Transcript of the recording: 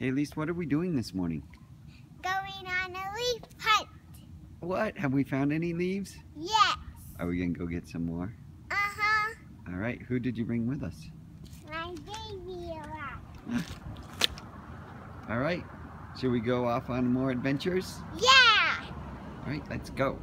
Hey, Elyse, what are we doing this morning? Going on a leaf hunt. What? Have we found any leaves? Yes. Are we gonna go get some more? Uh-huh. All right. Who did you bring with us? My baby. All right. Should we go off on more adventures? Yeah. All right, let's go.